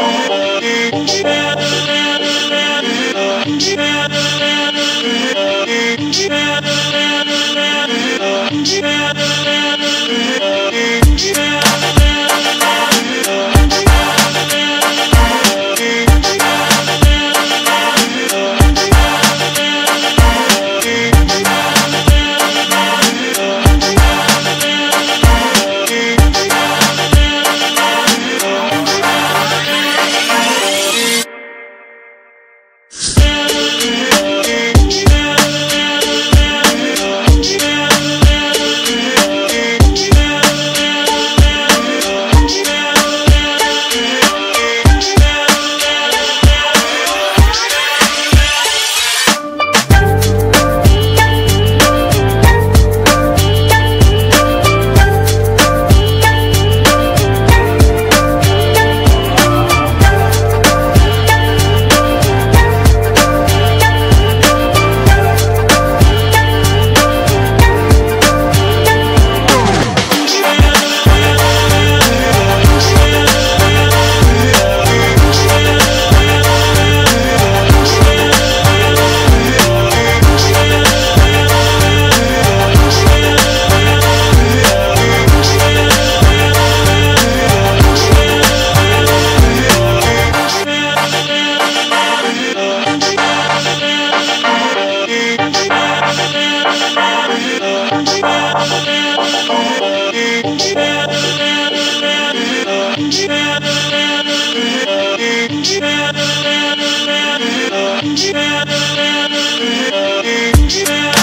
Oh. Yeah.